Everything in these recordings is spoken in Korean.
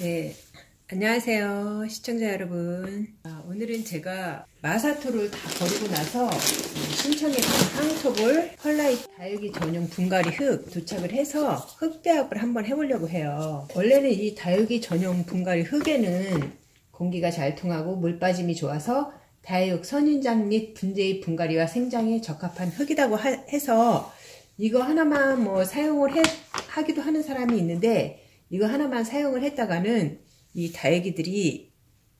네, 안녕하세요 시청자 여러분. 아, 오늘은 제가 마사토를 다 버리고 나서 신청했던 황토볼 펄라이트 다육이 전용 분갈이 흙 도착을 해서 흙배합을 한번 해보려고 해요. 원래는 이 다육이 전용 분갈이 흙에는 공기가 잘 통하고 물 빠짐이 좋아서 다육 선인장 및 분재의 분갈이와 생장에 적합한 흙이라고 하, 해서 이거 하나만 뭐 사용을 해, 하기도 하는 사람이 있는데 이거 하나만 사용을 했다가는 이 다육이들이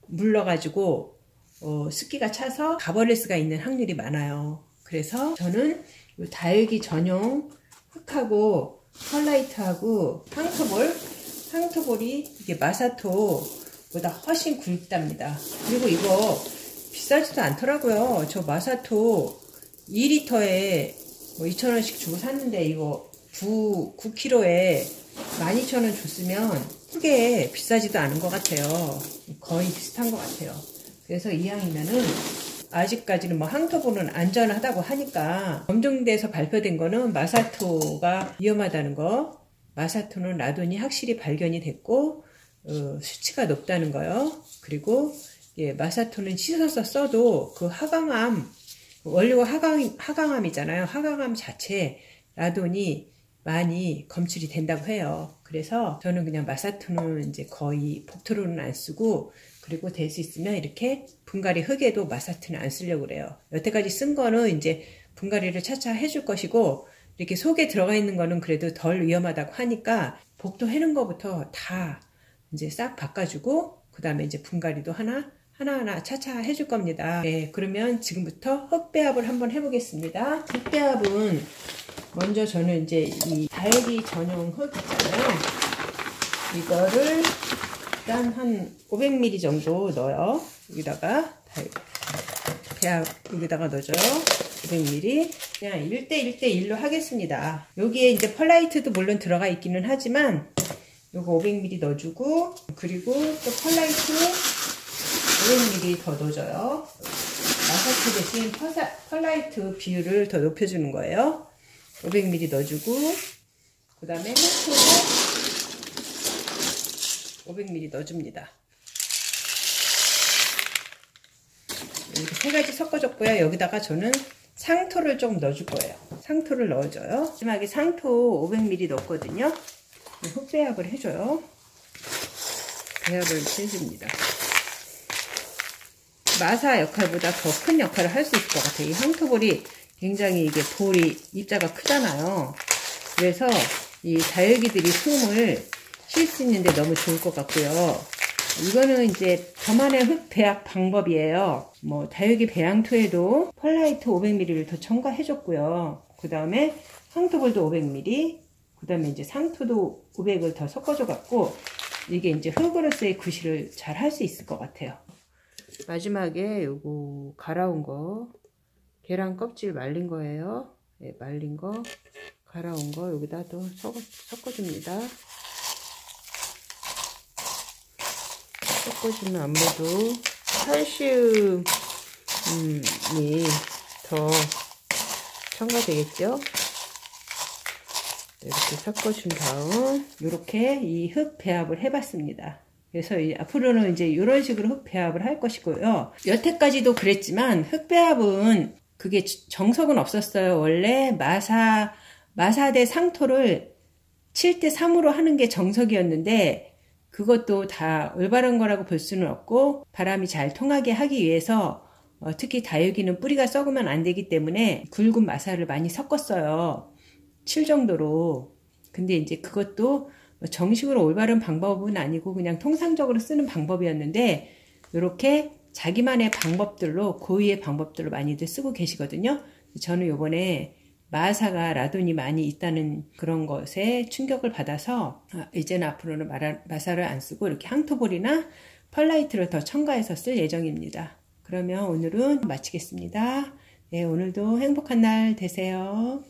물러가지고 어, 습기가 차서 가버릴 수가 있는 확률이 많아요. 그래서 저는 이 다육이 전용 흙하고 펄라이트하고 황토볼 황토볼이 이게 마사토보다 훨씬 굵답니다. 그리고 이거 비싸지도 않더라고요. 저 마사토 2리터에 뭐 2,000원씩 주고 샀는데 이거 9, 9kg에 12,000원 줬으면 크게 비싸지도 않은 것 같아요. 거의 비슷한 것 같아요. 그래서 이왕이면은 아직까지는 뭐 항토보는 안전하다고 하니까 검증돼서 발표된 거는 마사토가 위험하다는 거 마사토는 라돈이 확실히 발견이 됐고 어, 수치가 높다는 거요. 그리고 예, 마사토는 씻어서 써도 그 하강암 원료가 하강, 하강암이잖아요. 하강암 자체 라돈이 많이 검출이 된다고 해요. 그래서 저는 그냥 마사토는 이제 거의 복토로는 안 쓰고 그리고 될 수 있으면 이렇게 분갈이 흙에도 마사토는 안 쓰려고 그래요. 여태까지 쓴 거는 이제 분갈이를 차차 해줄 것이고 이렇게 속에 들어가 있는 거는 그래도 덜 위험하다고 하니까 복도 해는 거부터 다 이제 싹 바꿔주고 그 다음에 이제 분갈이도 하나 하나하나 차차 해줄 겁니다. 네, 그러면 지금부터 흙배합을 한번 해보겠습니다. 흙배합은 먼저 저는 이제 이 다육이 전용 흙 있잖아요. 이거를 일단 한 500ml 정도 넣어요. 여기다가 배합 여기다가 넣어줘요. 500ml 그냥 1대1대1로 하겠습니다. 여기에 이제 펄라이트도 물론 들어가 있기는 하지만 요거 500ml 넣어주고 그리고 또 펄라이트 500ml 더 넣어줘요. 마사트 대신 펄라이트 비율을 더 높여주는 거예요. 500ml 넣어주고 그 다음에 흑토도 500ml 넣어줍니다. 이렇게 세 가지 섞어줬고요. 여기다가 저는 상토를 좀 넣어줄 거예요. 상토를 넣어줘요. 마지막에 상토 500ml 넣었거든요. 흑배합을 해줘요. 배합을 해줍니다. 마사 역할보다 더 큰 역할을 할 수 있을 것 같아요. 이 황토볼이 굉장히 이게 볼이 입자가 크잖아요. 그래서 이 다육이들이 숨을 쉴 수 있는데 너무 좋을 것 같고요. 이거는 이제 저만의 흙 배합 방법이에요. 뭐 다육이 배양토에도 펄라이트 500ml를 더 첨가해줬고요. 그 다음에 황토볼도 500ml, 그 다음에 이제 상토도 500을 더 섞어줘 갖고 이게 이제 흙으로서의 구실을 잘 할 수 있을 것 같아요. 마지막에 요거 갈아온 거 계란 껍질 말린 거예요. 네, 말린 거 갈아온 거 여기다 또 섞어, 섞어줍니다. 섞어주면 아무래도 칼슘이 더 첨가되겠죠. 이렇게 섞어준 다음 이렇게 이 흙 배합을 해봤습니다. 그래서 앞으로는 이제 이런 식으로 흙 배합을 할 것이고요. 여태까지도 그랬지만 흙 배합은 그게 정석은 없었어요. 원래 마사 마사대 상토를 7대 3으로 하는 게 정석이었는데 그것도 다 올바른 거라고 볼 수는 없고 바람이 잘 통하게 하기 위해서 어, 특히 다육이는 뿌리가 썩으면 안 되기 때문에 굵은 마사를 많이 섞었어요. 7 정도로. 근데 이제 그것도 정식으로 올바른 방법은 아니고 그냥 통상적으로 쓰는 방법이었는데 이렇게 자기만의 방법들로 고유의 방법들로 많이들 쓰고 계시거든요. 저는 요번에 마사가 라돈이 많이 있다는 그런 것에 충격을 받아서 아, 이제는 앞으로는 마사를 안 쓰고 이렇게 항토볼이나 펄라이트를 더 첨가해서 쓸 예정입니다. 그러면 오늘은 마치겠습니다. 네, 오늘도 행복한 날 되세요.